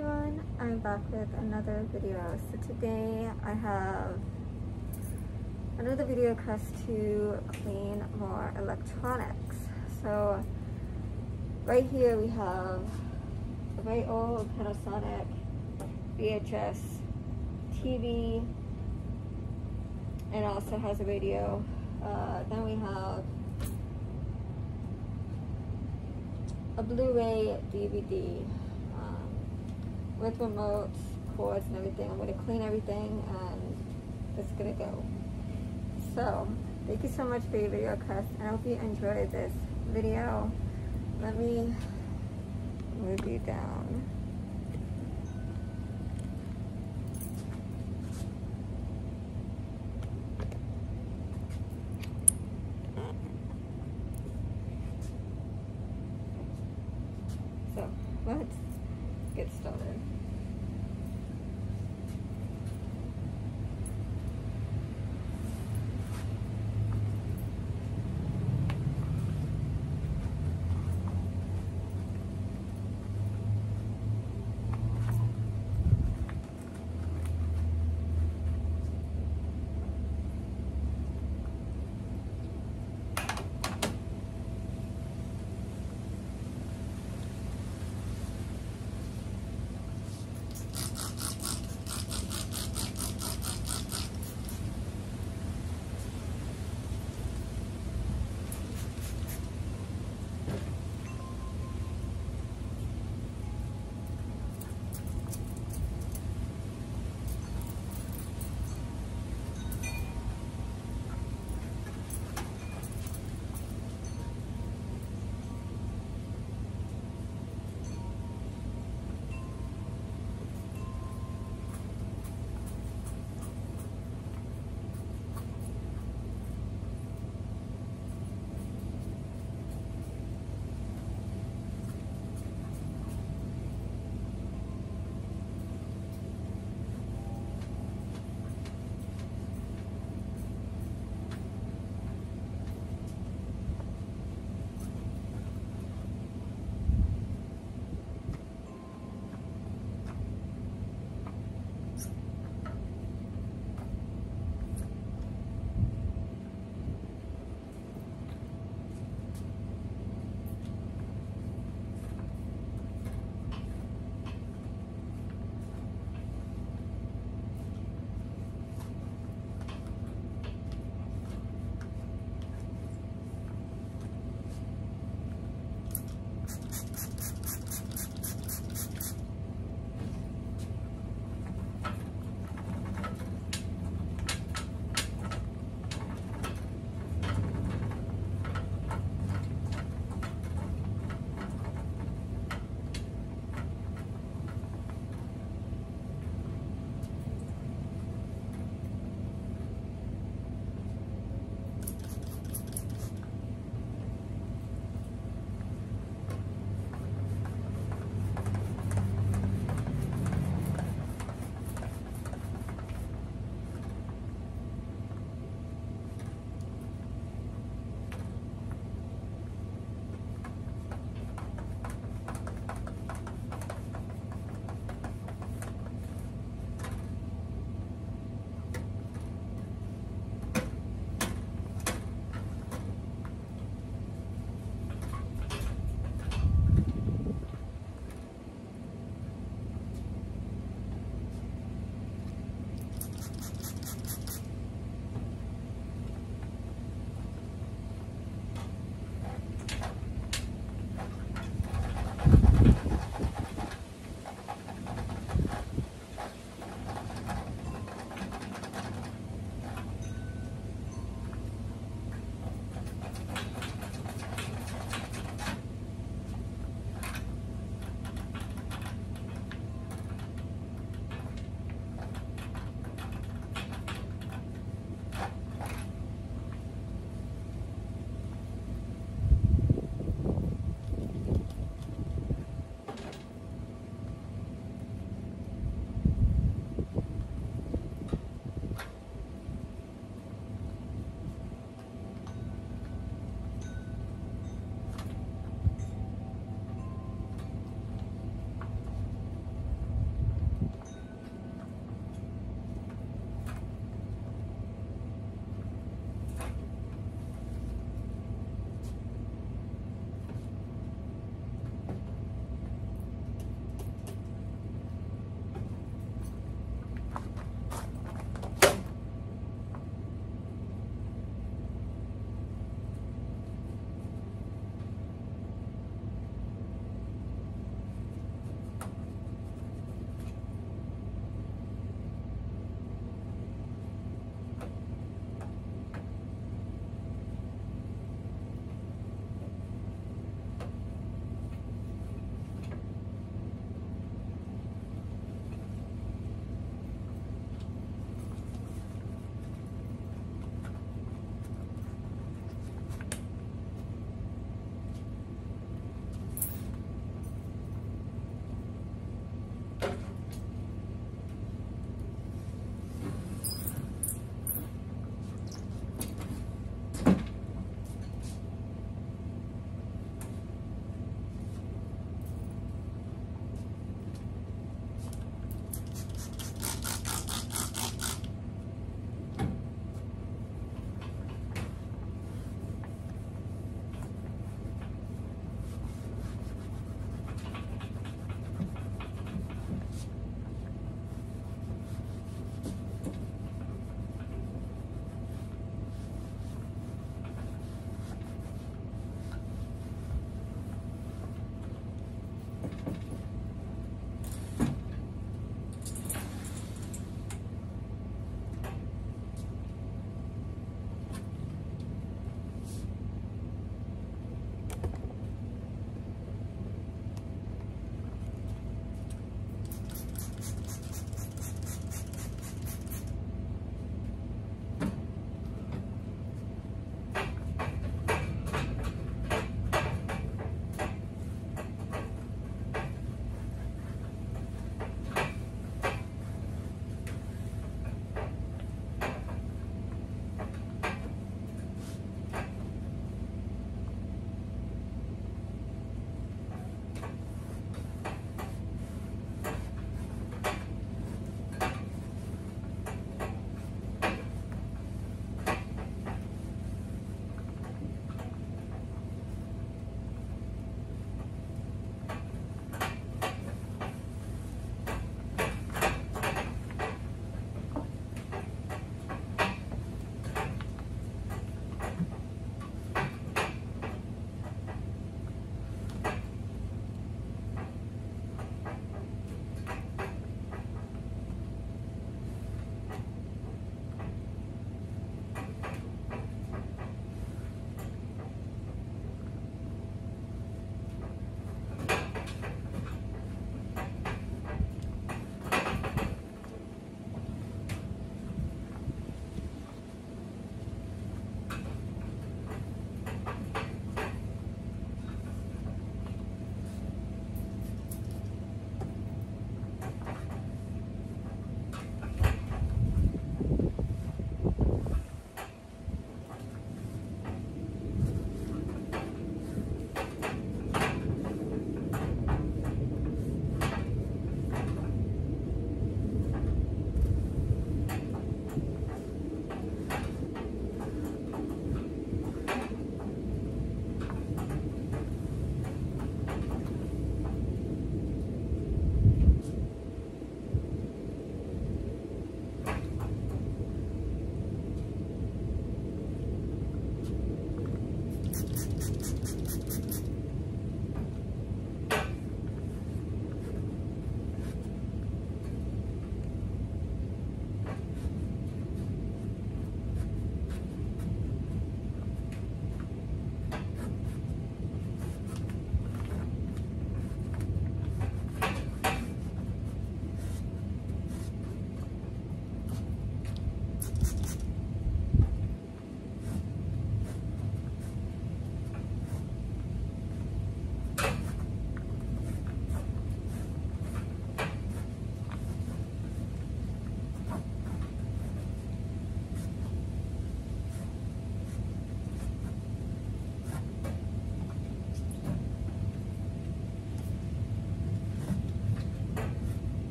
everyone, I'm back with another video. So today I have another video quest to clean more electronics. So right here we have a very old Panasonic VHS TV and also has a radio. Uh, then we have a Blu-ray DVD with remotes, cords and everything. I'm gonna clean everything and it's gonna go. So, thank you so much for your video request and I hope you enjoyed this video. Let me move you down.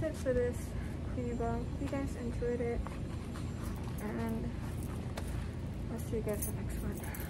That's it for this cleaning vlog. Hope you guys enjoyed it. And I'll see you guys in the next one.